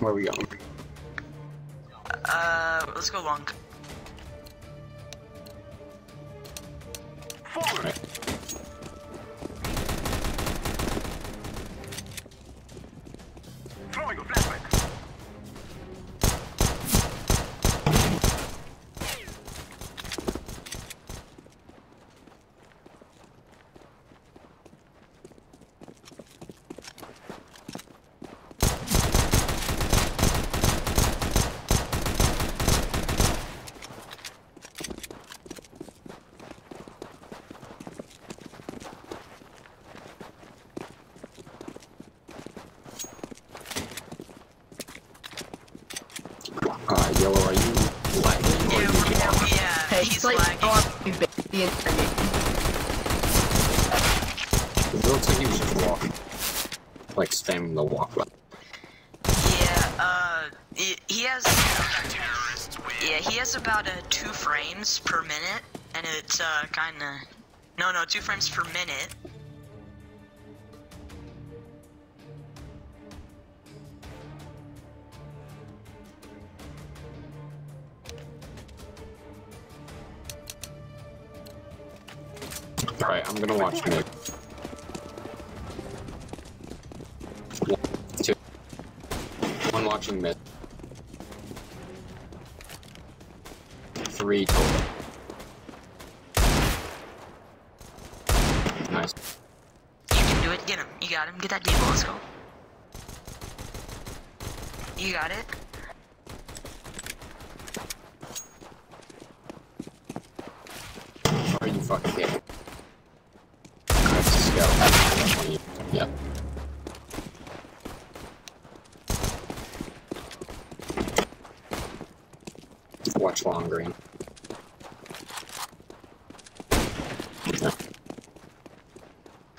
Where are we going? Uh, let's go long. Alright. The internet. It looks like he was just walking. Like spamming the walk button. Yeah, uh, he, he has. Yeah, he has about uh, two frames per minute, and it's uh kind of. No, no, two frames per minute. Alright, I'm gonna watch mid. One, two. One watching mid. Three total. Nice. You can do it. Get him. You got him. Get that deal. Let's go. You got it. Are you fucking kidding? That's a scout. Yep. Watch long green.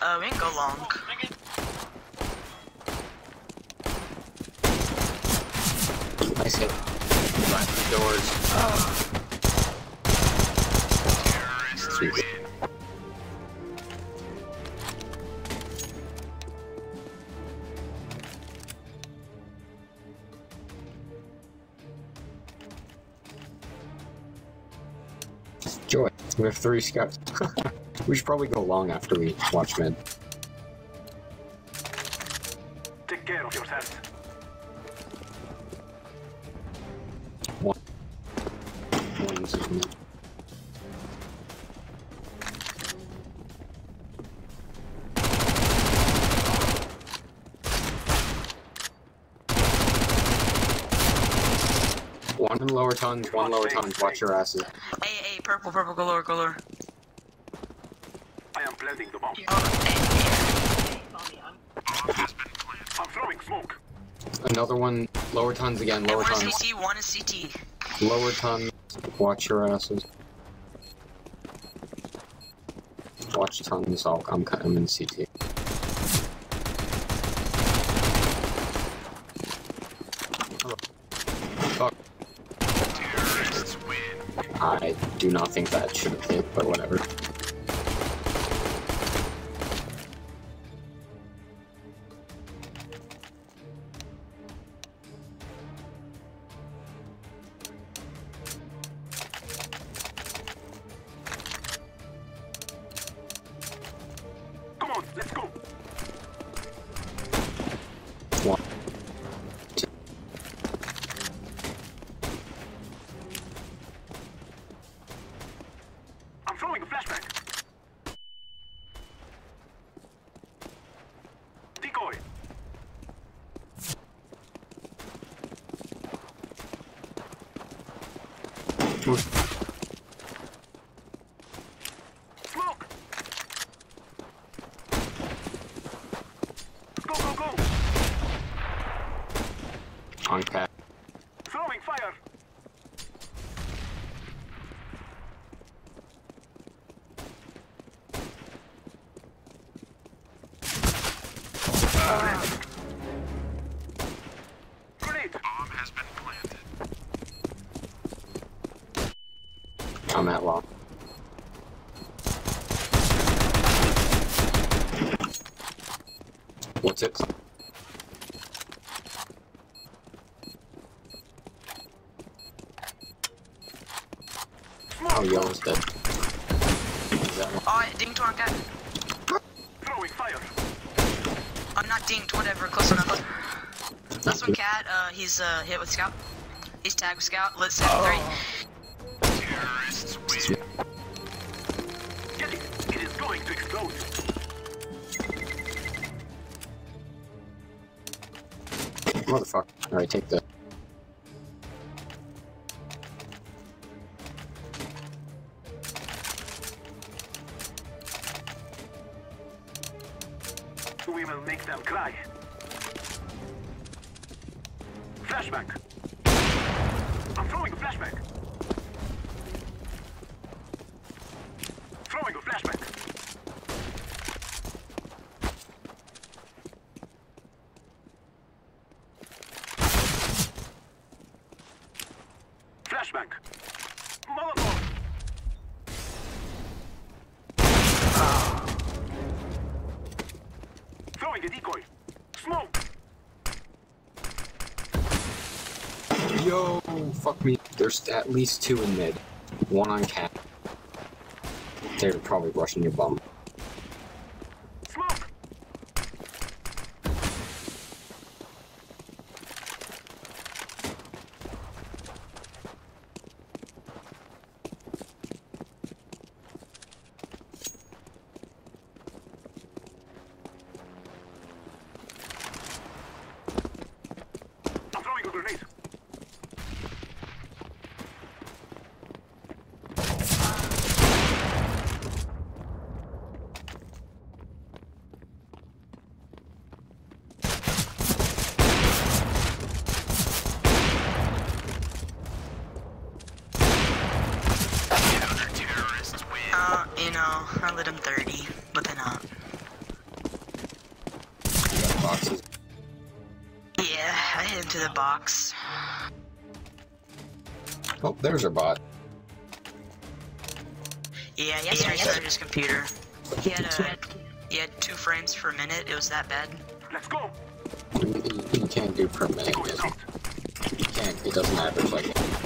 Uh, we can go long. Three scouts. we should probably go long after we watch mid. Take care of yourselves. One. One in lower tons, one lower tons, watch your asses. Hey, hey, purple, purple, go lower, go lower. I am planting the bomb. I'm throwing smoke. Another one, lower tons again, hey, lower one is tons. CT, one is CT. Lower tons, watch your asses. Watch tons, I'll, I'm, I'm in CT. Fuck. I do not think that should have hit, but whatever. on that wall. What's it? Oh, yellow's dead. All right, dinged one guy. Throwing fire. I'm not dinged, whatever, close enough. That's one cat, uh, he's uh, hit with scout. He's tagged with scout, Let's 7-3. Take the. Fuck me. There's at least two in mid. One on cat. They're probably rushing your bum. Smoke. I'm throwing a grenade. Uh, you know, I lit him 30, but then, uh, You got boxes. yeah, I hit him to the box. Oh, there's our bot. Yeah, he had to restart his computer. He had a, he had two frames per minute. It was that bad. Let's go. You, you- you can't do per minute. Going It, out. can't. It doesn't average like that.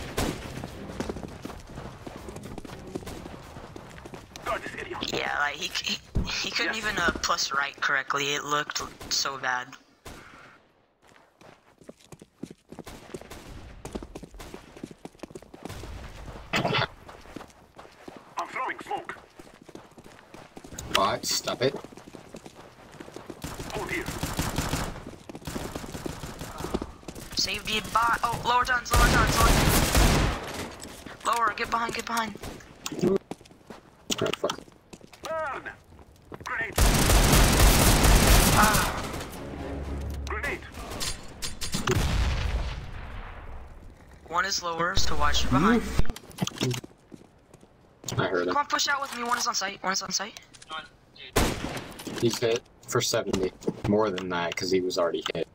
Guard this area. Yeah, like he he, he couldn't even uh, plus right correctly. It looked so bad. I'm throwing smoke. Bot, stop it. Oh, Hold here. Save the bot. Oh, lower tons, lower tons, lower. Lower, get behind, get behind. Oh, fuck. Burn. Grenade. Ah. Grenade. One is lower, so watch behind. I heard him. Come on, push out with me. One is on site. One is on site. He's hit for 70. More than that, because he was already hit.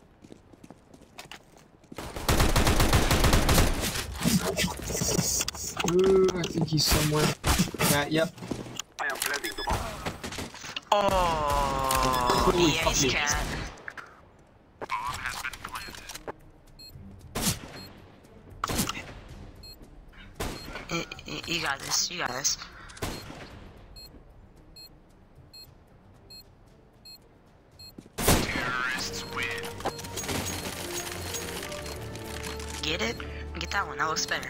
Ooh, I think he's somewhere. Yeah, yep. I am planting the bomb. Oh, Holy yeah, he's cat. Y- y- You got this. You got this. That one. That looks better.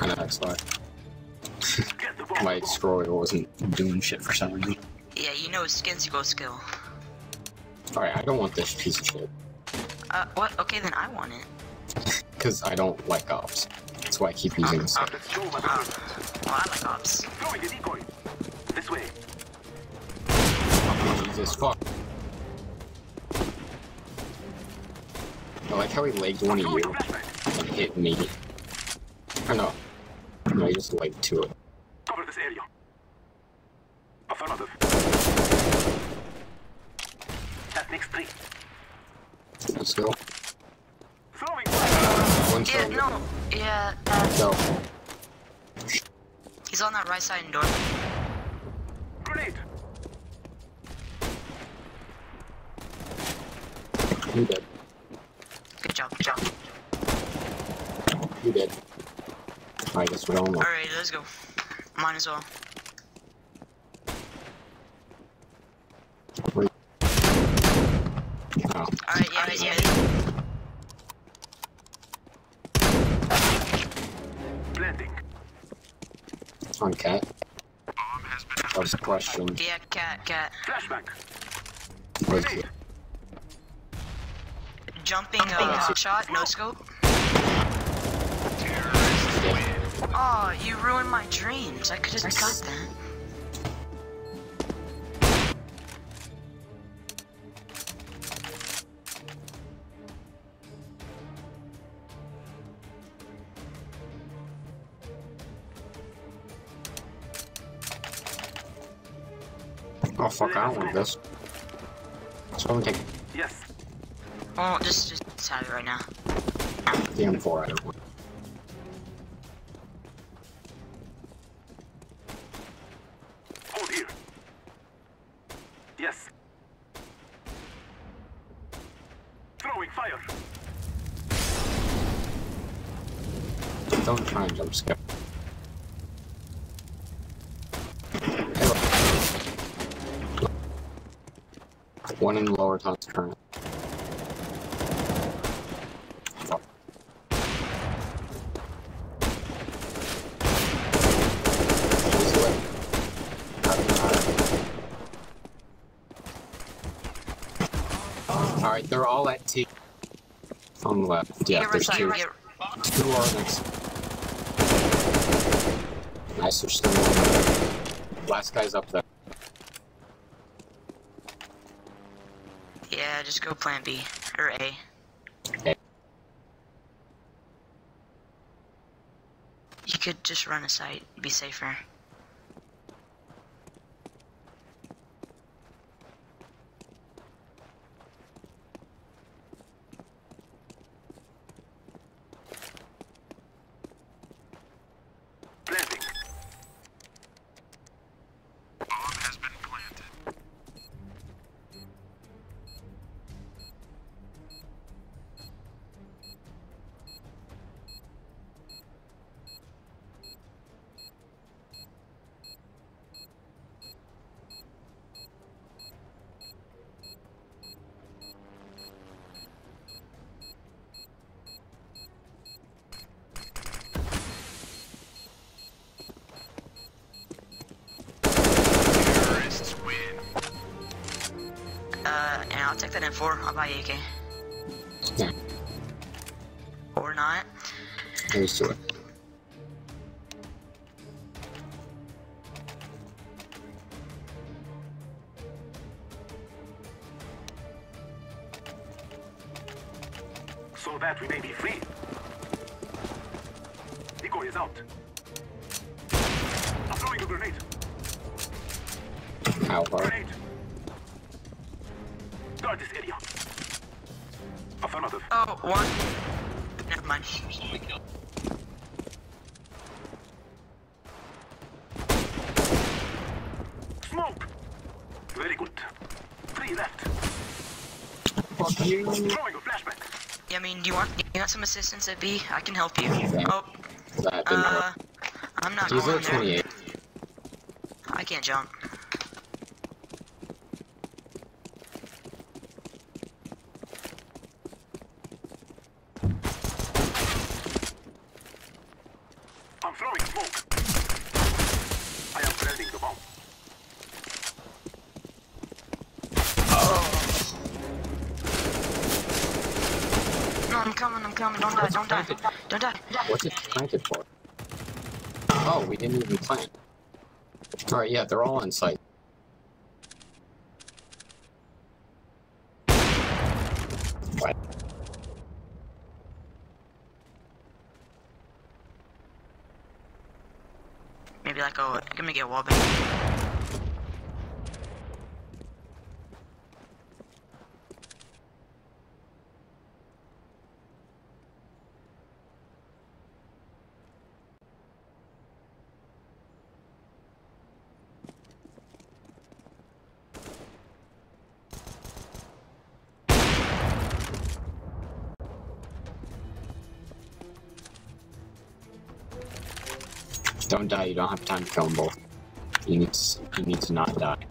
I know, that's why. Get the. My scroll wasn't doing shit for some reason. Yeah, you know skins go skill. Alright, I don't want this piece of shit. Uh, what? Okay, then I want it. Because I don't like ops. That's why I keep using this. Let's go, my Uh, well, I like ops. Throwing a decoy. This way. Jesus fuck. I like how he legged one of you and hit me. Or no. I just legged to of Cover this area. Affirmative. That makes three. Let's go. Throwing fire. One Yeah, no. Yeah, uh, Go. he's on that right side door. Grenade. You dead. Good job, good job. You dead. I guess we all know. Alright, let's go. Mine as well. Wait. Oh, Alright, yeah, he's mid. Blending. on cat. Bomb has That was the question. Yeah, cat, cat. flashback. Was Jumping uh, shot, no scope. Terrorists win. Oh, you ruined my dreams. I could have got that. Oh fuck, I don't want this. So I'm taking Yes. Oh, just just have it right now. the M4 I Don't try and jump scare. One in lower tunnels current. Fuck. This way. Out of the eye. Alright, they're all at T. On the left. Yeah, there's two. side, Two are next. Nice, there's still one. Last guy's up there. Yeah, just go plan B or A. You could just run a site, be safer. Four. I'll buy AK. Yeah, Or not. here's to Fuck you. Throwing a flashback. Yeah, I mean, do you want you want some assistance at B? I can help you. Oh, uh. I'm not He's going at there. I can't jump. I'm throwing smoke. I am planting the bomb. No, I'm coming. I'm coming. Don't die. Don't die. Don't die. What's it planted for? Oh, we didn't even plant. Alright, yeah, they're all on site. Don't die. You don't have time to kill them both. You need to, you need to not die.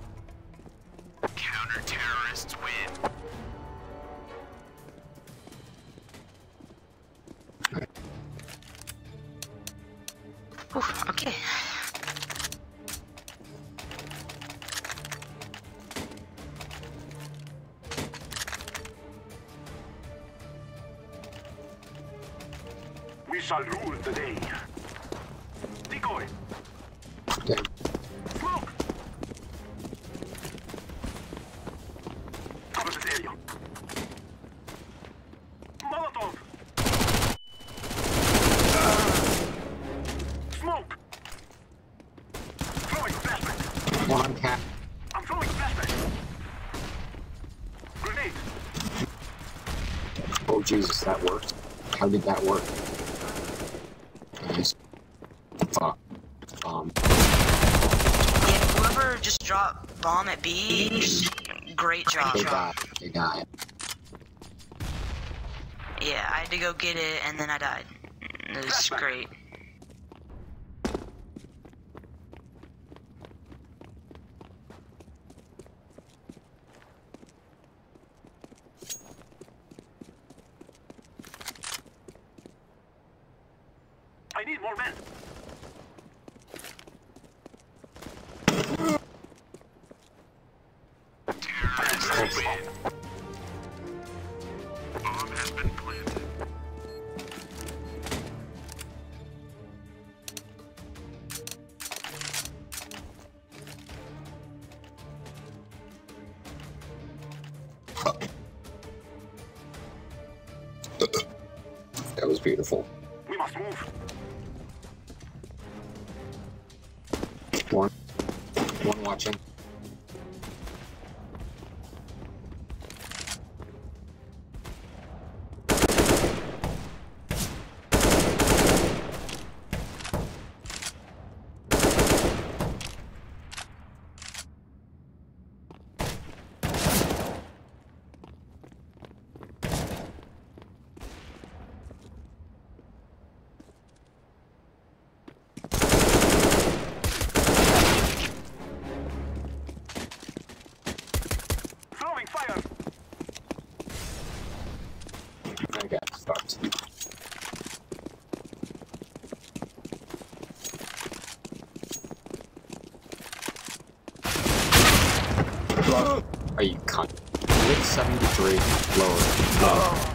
Jesus, that worked. How did that work? Nice. Fuck. Um. Yeah, whoever just dropped bomb at B, just great job. They died. They died. Yeah, I had to go get it and then I died. It was great. I beautiful. Are you cunt? With 73 lower. Lower.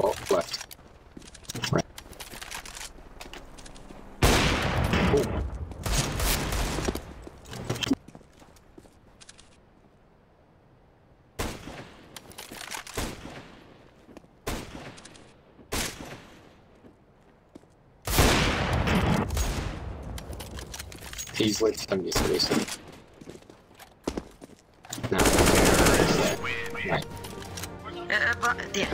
Oh, left. Right. Oh. He's like 73, so. No. Right. Uh, but, yeah.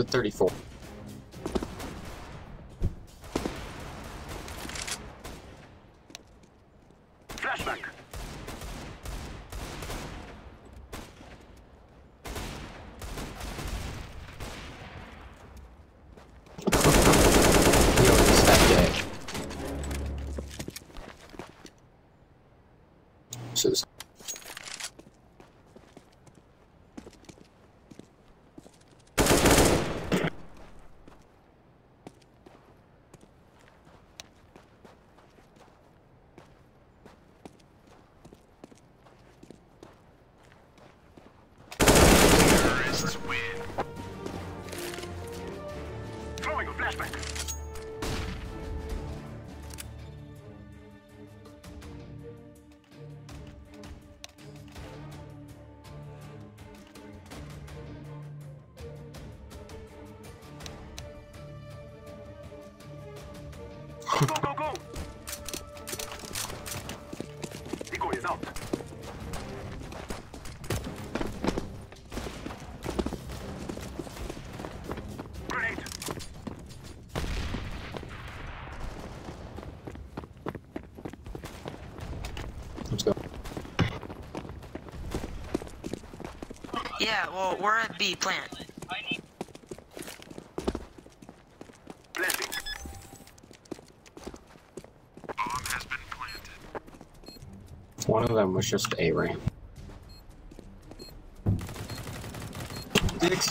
With 34. Yeah, well, we're at B plant. Planting. Bomb has been planted. One of them was just a ramp. Six.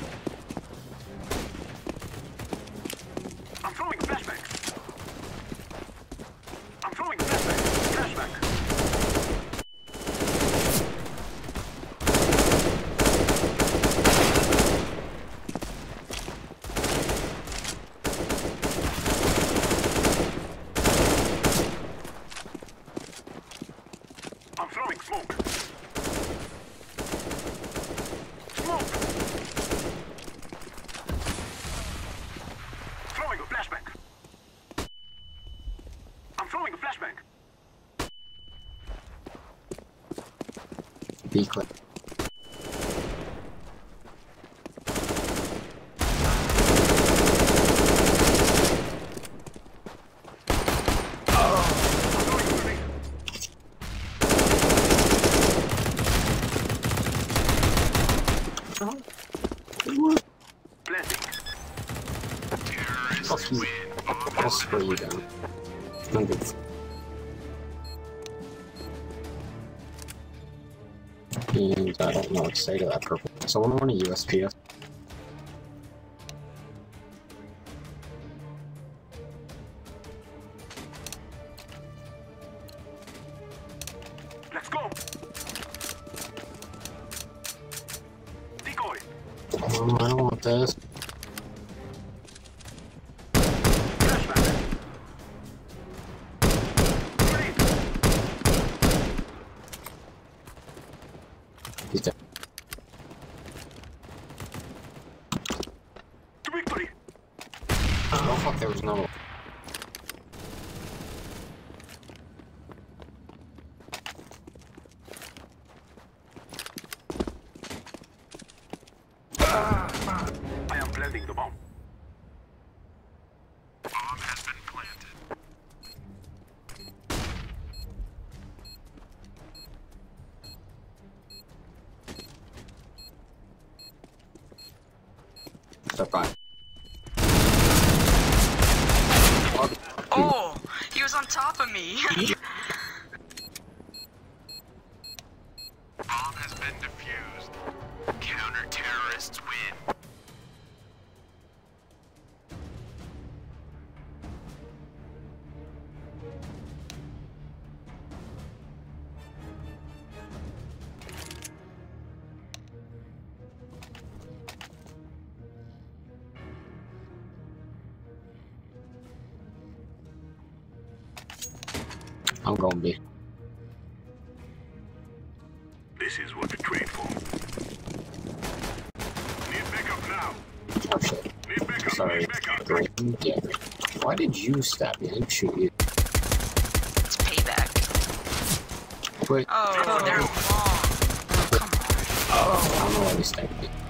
Fuck Terrorists you. has you down. I'm I don't know what to say to that purple. Someone want a USPS? I am planting the bomb. Is what we trade for. Need backup now. Oh shit. Need backup. Sorry. Need backup. Yeah. Why did you stab me? I didn't shoot you. it's payback. Wait. Oh, they're long. Oh, come on. Oh, I don't know why you stabbed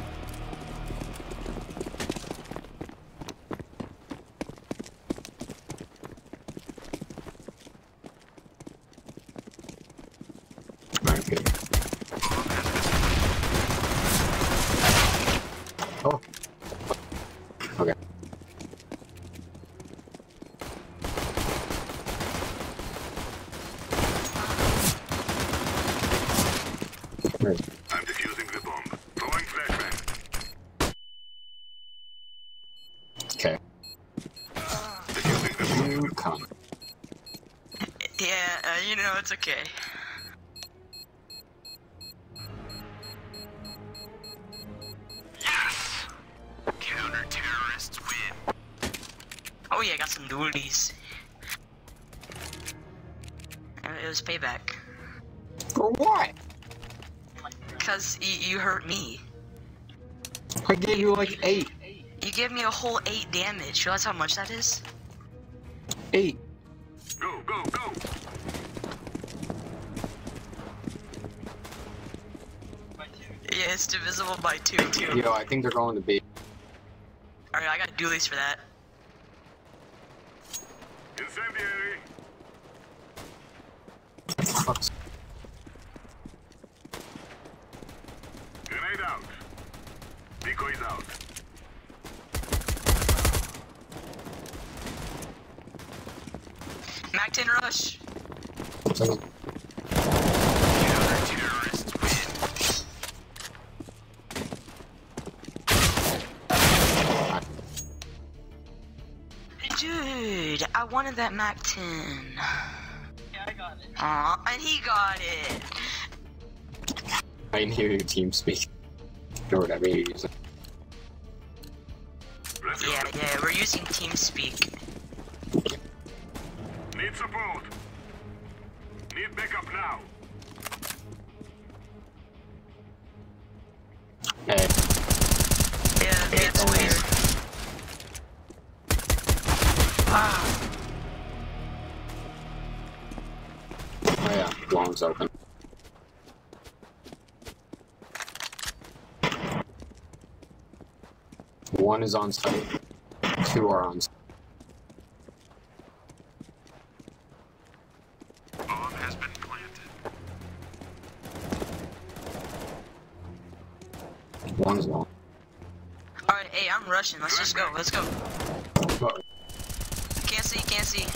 Oh yeah, I got some dualies. It was payback. For what? Cause you hurt me. I gave you like eight. You gave me a whole eight damage. You realize how much that is? Eight. Go, go, go! Yeah, it's divisible by two. Two. Yo, I think they're going to be. Alright, I got dualies for that. Incendiary! Dude, I wanted that Mac 10. Yeah, I got it. Aw, and he got it. I didn't hear your team speak. Or whatever you're using. Let's. Yeah, yeah, we're using TeamSpeak. Need support. Need backup now. Yeah, open. One is on site. Two are on site. Has been planted. One's long. Alright, hey, I'm rushing. Let's just go. Let's go. Can't see, can't see.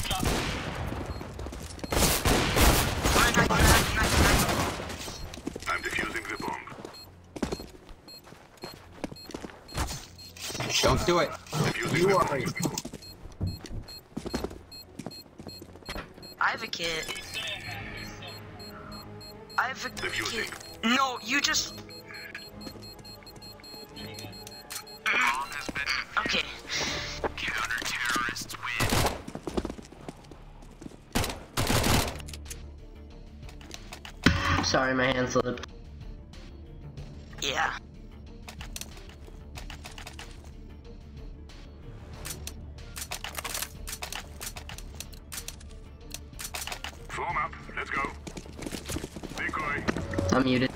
Alright, knock, knock, knock, knock, knock. I'm defusing the bomb. Don't do it. You are. bomb. I have a kit. I have a Defusing. kit. No, you just. Bomb has been Okay. Sorry, my hand slipped. I'm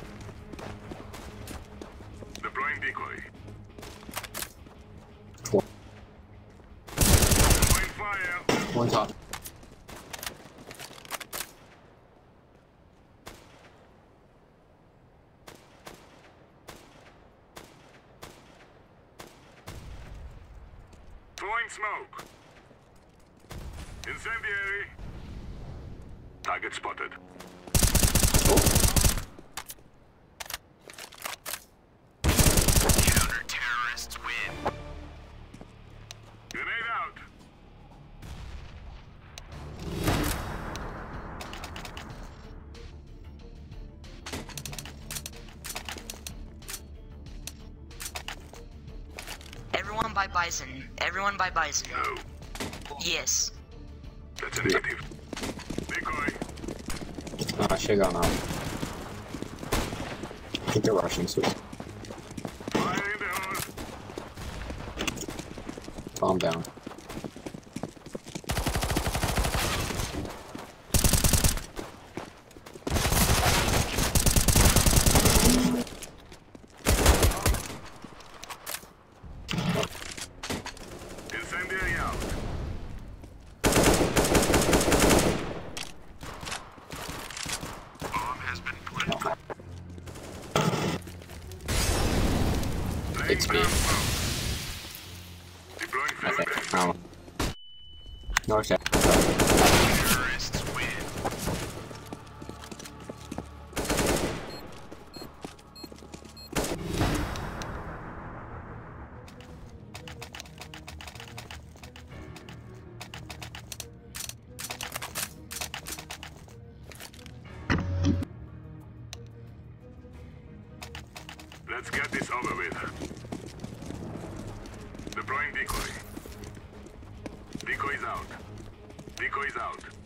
Bizon. Everyone buy Bizon. No. Yes. That's a negative. Decoy. Oh, I should've gone out. I think they're rushing, so Fire in the hole. calm down. Let's get this over with. Deploying decoy. Decoy is out. Decoy is out.